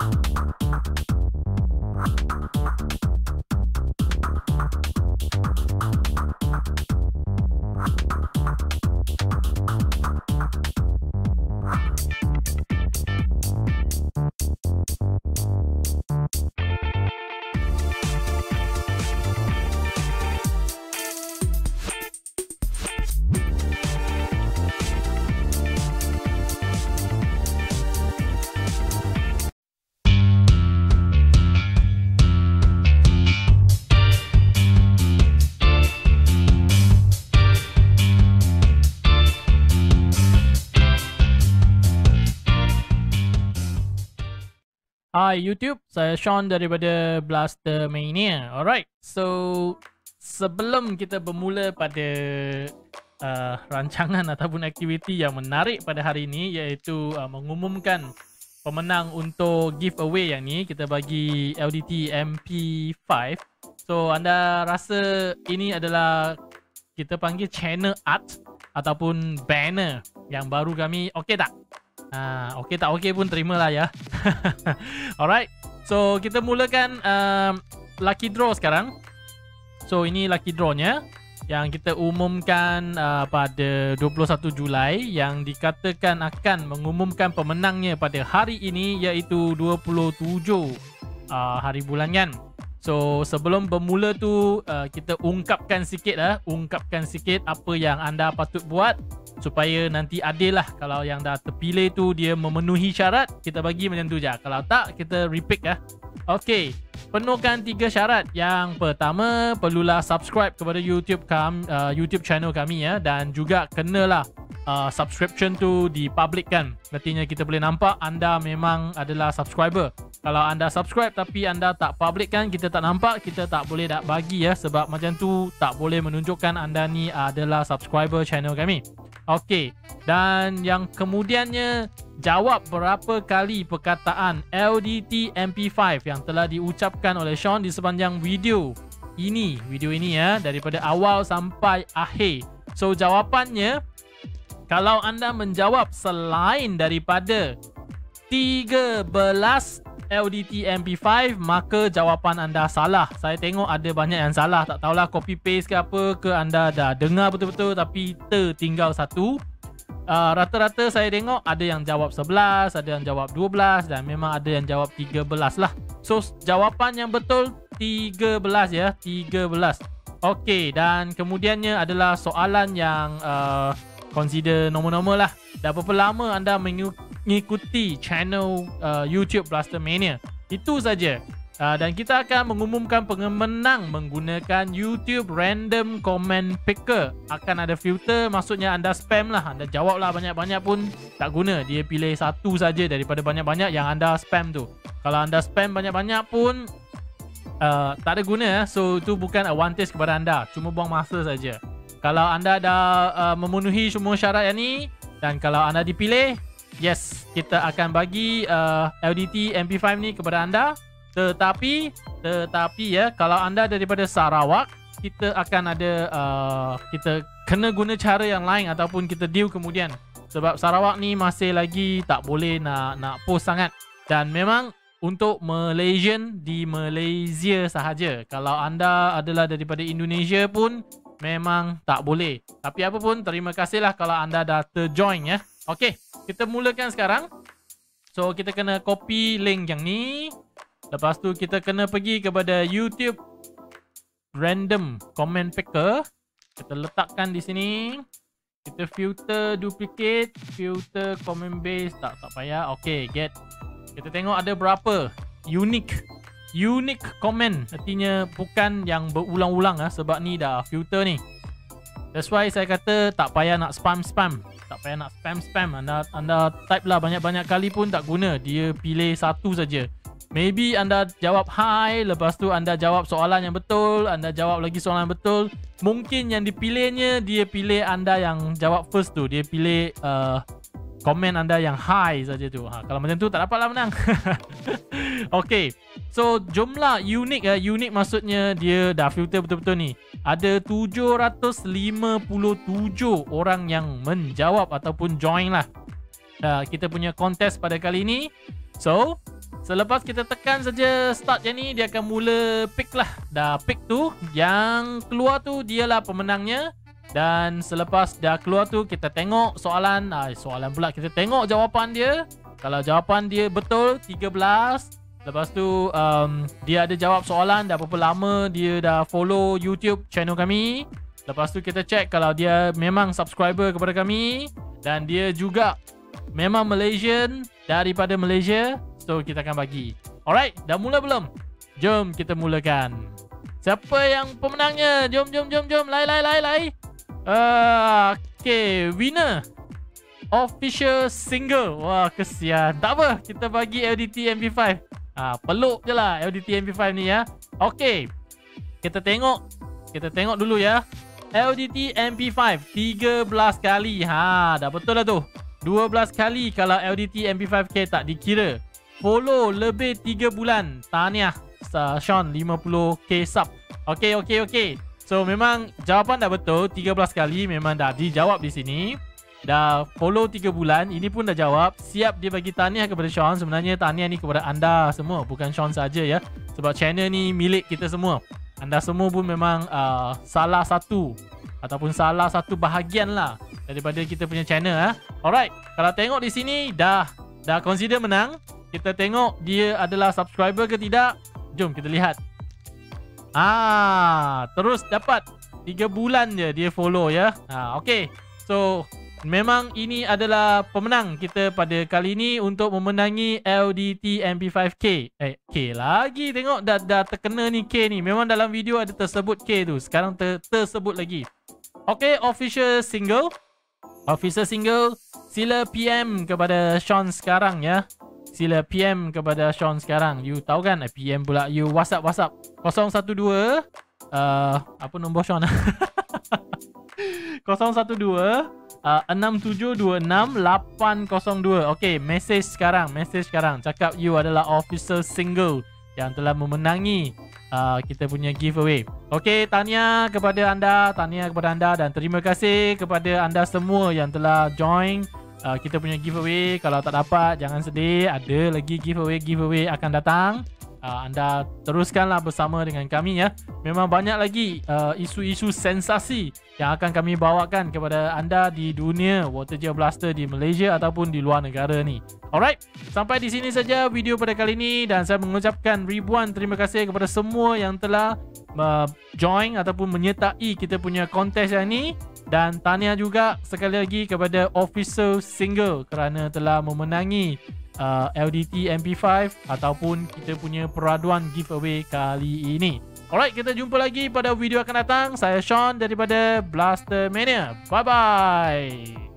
you Hi YouTube, saya Sean daripada Blaster Mania. Alright, so sebelum kita bermula pada uh, rancangan ataupun aktiviti yang menarik pada hari ini iaitu uh, mengumumkan pemenang untuk giveaway yang ni kita bagi LDT MP5. So anda rasa ini adalah kita panggil channel art ataupun banner yang baru kami okey tak? Ha, okey tak okey pun terimalah ya. Alright. So kita mulakan um, lucky draw sekarang. So ini lucky drawnya yang kita umumkan uh, pada 21 Julai yang dikatakan akan mengumumkan pemenangnya pada hari ini iaitu 27 uh, hari bulan kan. So sebelum bermula tu uh, kita ungkapkan sikit lah, ungkapkan sikit apa yang anda patut buat supaya nanti adil lah kalau yang dah terpilih tu dia memenuhi syarat kita bagi macam tu je kalau tak kita repick lah Okey, penuhkan tiga syarat. Yang pertama, perlulah subscribe kepada YouTube kami, uh, YouTube channel kami ya dan juga kenalah uh, subscription tu dipublikkan. Artinya kita boleh nampak anda memang adalah subscriber. Kalau anda subscribe tapi anda tak publikkan, kita tak nampak, kita tak boleh tak bagi ya sebab macam tu tak boleh menunjukkan anda ni adalah subscriber channel kami. Okey. Dan yang kemudiannya jawab berapa kali perkataan LDT MP5 yang telah diucapkan oleh Sean di sepanjang video ini, video ini ya daripada awal sampai akhir. So jawapannya kalau anda menjawab selain daripada 13 LDT MP5 maka jawapan anda salah. Saya tengok ada banyak yang salah. Tak tahulah copy paste ke apa ke anda dah dengar betul-betul tapi tertinggal satu. Uh, rata-rata saya tengok ada yang jawab 11, ada yang jawab 12 dan memang ada yang jawab 13 lah. So jawapan yang betul 13 ya, 13. Okey dan kemudiannya adalah soalan yang uh, consider normal-normal lah. Dah berapa lama anda mengikuti channel uh, YouTube Blaster Mania? Itu saja. Uh, dan kita akan mengumumkan pemenang menggunakan YouTube Random Comment Picker. Akan ada filter, maksudnya anda spam lah. Anda jawab lah banyak-banyak pun tak guna. Dia pilih satu saja daripada banyak-banyak yang anda spam tu. Kalau anda spam banyak-banyak pun uh, tak ada guna. Eh. So itu bukan advantage kepada anda. Cuma buang masa saja. Kalau anda dah uh, memenuhi semua syarat yang ni dan kalau anda dipilih, yes, kita akan bagi uh, LDT MP5 ni kepada anda. Tetapi, tetapi ya, kalau anda daripada Sarawak, kita akan ada uh, kita kena guna cara yang lain ataupun kita deal kemudian. Sebab Sarawak ni masih lagi tak boleh nak nak post sangat dan memang untuk Malaysian di Malaysia sahaja. Kalau anda adalah daripada Indonesia pun memang tak boleh. Tapi apa pun terima kasihlah kalau anda dah terjoin ya. Okey, kita mulakan sekarang. So kita kena copy link yang ni. Lepas tu kita kena pergi kepada YouTube random comment picker. Kita letakkan di sini. Kita filter duplicate, filter comment base tak tak payah. Okey, get. Kita tengok ada berapa unique unique comment artinya bukan yang berulang-ulang ah sebab ni dah filter ni that's why saya kata tak payah nak spam spam tak payah nak spam spam anda anda type lah banyak-banyak kali pun tak guna dia pilih satu saja maybe anda jawab hi lepas tu anda jawab soalan yang betul anda jawab lagi soalan yang betul mungkin yang dipilihnya dia pilih anda yang jawab first tu dia pilih uh, komen anda yang high saja tu. Ha, kalau macam tu tak dapatlah menang. okay. So jumlah unik ya. Unik maksudnya dia dah filter betul-betul ni. Ada 757 orang yang menjawab ataupun join lah. Uh, kita punya kontes pada kali ini. So Selepas kita tekan saja start yang ni dia akan mula pick lah. Dah pick tu yang keluar tu dialah pemenangnya dan selepas dah keluar tu kita tengok soalan, ah, soalan pula kita tengok jawapan dia. Kalau jawapan dia betul 13 Lepas tu um, dia ada jawab soalan dah berapa lama dia dah follow YouTube channel kami. Lepas tu kita check kalau dia memang subscriber kepada kami. Dan dia juga memang Malaysian daripada Malaysia. So kita akan bagi. Alright dah mula belum? Jom kita mulakan. Siapa yang pemenangnya? Jom jom jom jom. Lai lai lai lai. Uh, Okay winner. Official single. Wah kesian. Tak apa kita bagi LDT MP5 Ah, peluk je lah LDT MP5 ni ya Okay Kita tengok Kita tengok dulu ya LDT MP5 13 kali Ha dah betul lah tu 12 kali kalau LDT MP5K tak dikira follow lebih 3 bulan. Tahniah Sean 50k sub. Okey okey okey. So memang jawapan dah betul 13 kali memang dah dijawab di sini. Dah follow 3 bulan Ini pun dah jawab Siap dia bagi tahniah kepada Sean Sebenarnya tahniah ni kepada anda semua Bukan Sean saja ya Sebab channel ni milik kita semua Anda semua pun memang uh, Salah satu Ataupun salah satu bahagian lah Daripada kita punya channel eh. Alright Kalau tengok di sini Dah Dah consider menang kita tengok dia adalah subscriber ke tidak. Jom kita lihat. Ah, terus dapat 3 bulan je dia follow ya. Ah, okey. So, memang ini adalah pemenang kita pada kali ini untuk memenangi LDT MP5K. Eh, K lagi tengok dah dah terkena ni K ni. Memang dalam video ada tersebut K tu. Sekarang ter, tersebut lagi. Okey, official single. Official single. Sila PM kepada Sean sekarang ya sila PM kepada Sean sekarang. You tahu kan? PM pula. You WhatsApp WhatsApp 012 uh, apa nombor Sean? 012 uh, 6726 Okay, message sekarang, message sekarang. Cakap you adalah official single yang telah memenangi uh, kita punya giveaway. Okay, tanya kepada anda, tanya kepada anda dan terima kasih kepada anda semua yang telah join uh, kita punya giveaway kalau tak dapat jangan sedih ada lagi giveaway giveaway akan datang uh, anda teruskanlah bersama dengan kami ya. Memang banyak lagi uh, isu-isu sensasi yang akan kami bawakan kepada anda di dunia water gel blaster di Malaysia ataupun di luar negara ni. Alright sampai di sini saja video pada kali ini dan saya mengucapkan ribuan terima kasih kepada semua yang telah uh, join ataupun menyertai kita punya kontes yang ni dan tanya juga sekali lagi kepada official single kerana telah memenangi uh, LDT MP5 ataupun kita punya peraduan giveaway kali ini. Alright, kita jumpa lagi pada video akan datang. Saya Sean daripada Blaster Mania. Bye bye.